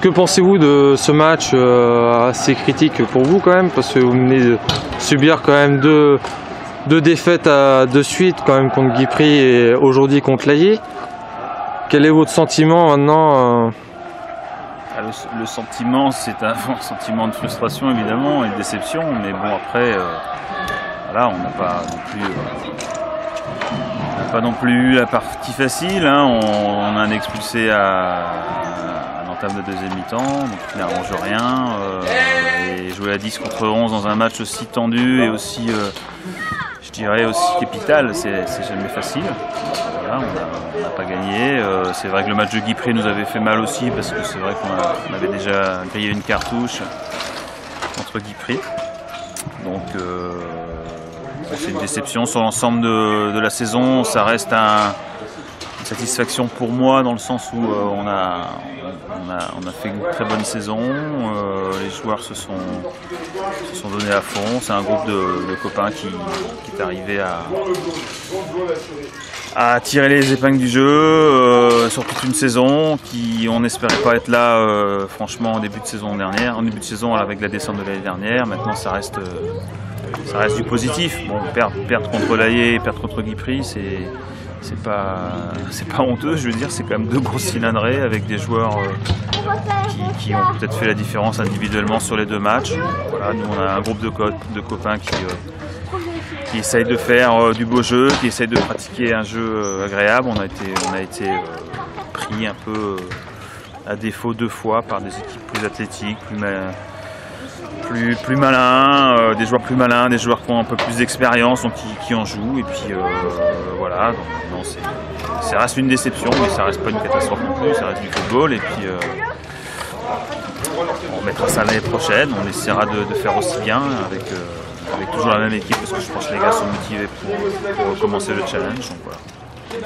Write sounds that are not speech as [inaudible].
Que pensez-vous de ce match euh, assez critique pour vous quand même Parce que vous venez de subir quand même deux, deux défaites à, de suite quand même contre Guipry et aujourd'hui contre Laillé. Quel est votre sentiment maintenant euh Ah, Le, sentiment, c'est un [laughs] sentiment de frustration évidemment et de déception, mais bon après, euh, on n'a pas non plus, on n'a pas non plus eu la partie facile. hein. On, a un expulsé à l'entame de deuxième mi-temps, donc qui n'arrange rien. euh, et jouer à 10 contre 11 dans un match aussi tendu et aussi, euh, je dirais aussi capital, c'est jamais facile. On n'a pas gagné. Euh, c'est vrai que le match de Guipré nous avait fait mal aussi parce que c'est vrai qu'on avait déjà grillé une cartouche contre Guipré. Donc c'est une déception sur l'ensemble de, la saison. Ça reste un- satisfaction pour moi dans le sens où euh, on, a, on, a, fait une très bonne saison. Euh, les joueurs se sont, sont donnés à fond. C'est un groupe de, copains qui, est arrivé à, à tirer les épingles du jeu euh, sur toute une saison qui on n'espérait pas être là franchement en début de saison dernière en début de saison avec la descente de l'année dernière maintenant ça reste ça reste du positif bon perdre, perdre contre l'Aillé perdre contre Guipry c'est c'est pas c'est pas honteux je veux dire c'est quand même deux grosses cylindrées avec des joueurs euh, qui, ont peut-être fait la différence individuellement sur les deux matchs voilà nous on a un groupe de, de copains qui euh, qui essaye de faire euh, du beau jeu, qui essaye de pratiquer un jeu agréable. On a été, on a été pris un peu à défaut deux fois par des équipes plus athlétiques, plus, ma- plus, plus malins, euh, des joueurs plus malins, des joueurs qui ont un peu plus d'expérience, donc qui, en jouent. Et puis euh, voilà, donc non, ça reste une déception, mais ça reste pas une catastrophe non plus, ça reste du football. Et puis euh, on mettra ça l'année prochaine, on essaiera de, faire aussi bien avec, toujours la même équipe parce que je pense que les gars sont motivés pour, pour recommencer le challenge. Donc voilà.